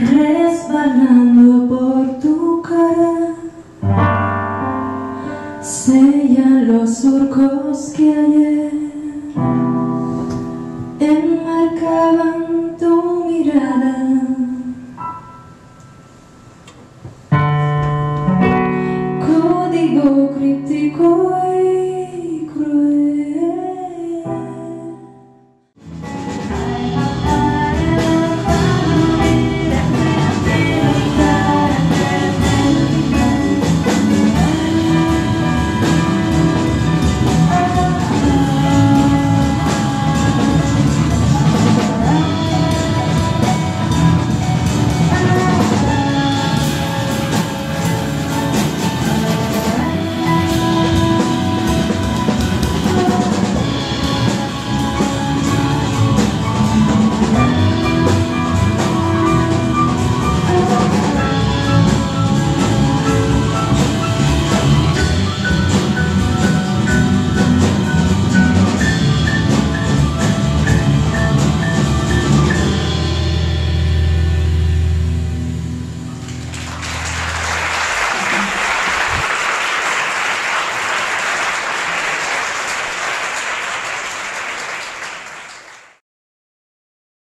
resbalando por tu cara sellan los surcos que ayer enmarcaban tu mirada. Código críptico